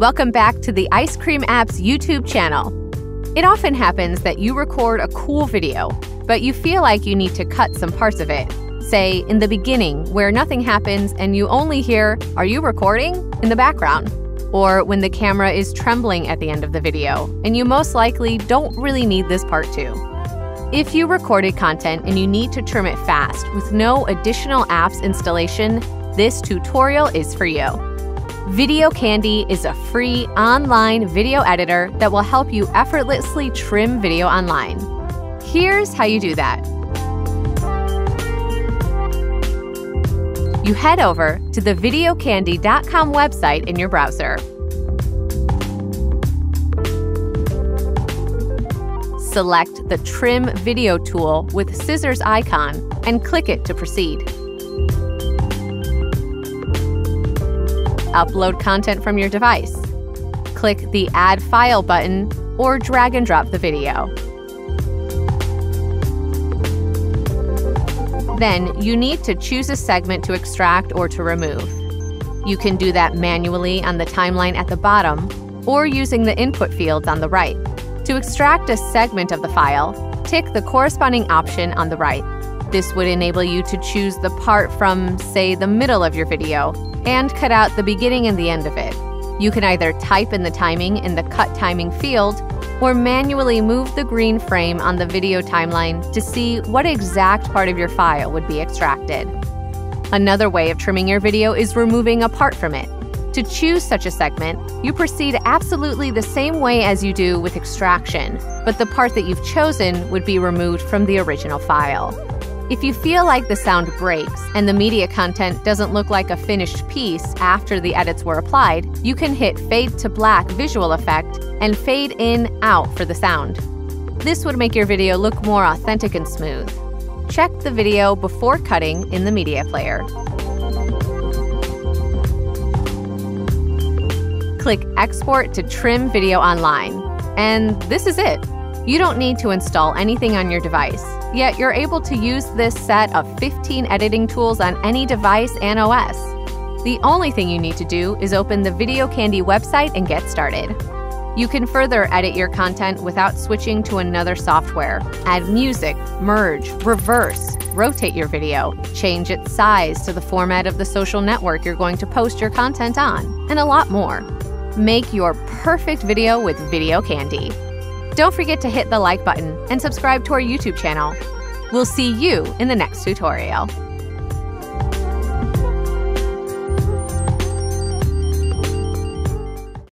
Welcome back to the Icecream Apps YouTube channel. It often happens that you record a cool video, but you feel like you need to cut some parts of it. Say, in the beginning, where nothing happens and you only hear, Are you recording? in the background. Or when the camera is trembling at the end of the video, and you most likely don't really need this part too. If you recorded content and you need to trim it fast with no additional apps installation, this tutorial is for you. Video Candy is a free online video editor that will help you effortlessly trim video online. Here's how you do that. You head over to the videocandy.com website in your browser. Select the Trim Video tool with scissors icon and click it to proceed. Upload content from your device. Click the Add File button or drag and drop the video. Then you need to choose a segment to extract or to remove. You can do that manually on the timeline at the bottom or using the input fields on the right. To extract a segment of the file, tick the corresponding option on the right. This would enable you to choose the part from, say, the middle of your video and cut out the beginning and the end of it. You can either type in the timing in the Cut Timing field or manually move the green frame on the video timeline to see what exact part of your file would be extracted. Another way of trimming your video is removing a part from it. To choose such a segment, you proceed absolutely the same way as you do with extraction, but the part that you've chosen would be removed from the original file. If you feel like the sound breaks and the media content doesn't look like a finished piece after the edits were applied, you can hit Fade to Black visual effect and fade in out for the sound. This would make your video look more authentic and smooth. Check the video before cutting in the media player. Click Export to trim video online. And this is it. You don't need to install anything on your device, yet you're able to use this set of 15 editing tools on any device and OS. The only thing you need to do is open the Video Candy website and get started. You can further edit your content without switching to another software. Add music, merge, reverse, rotate your video, change its size to the format of the social network you're going to post your content on, and a lot more. Make your perfect video with Video Candy. Don't forget to hit the like button and subscribe to our YouTube channel. We'll see you in the next tutorial.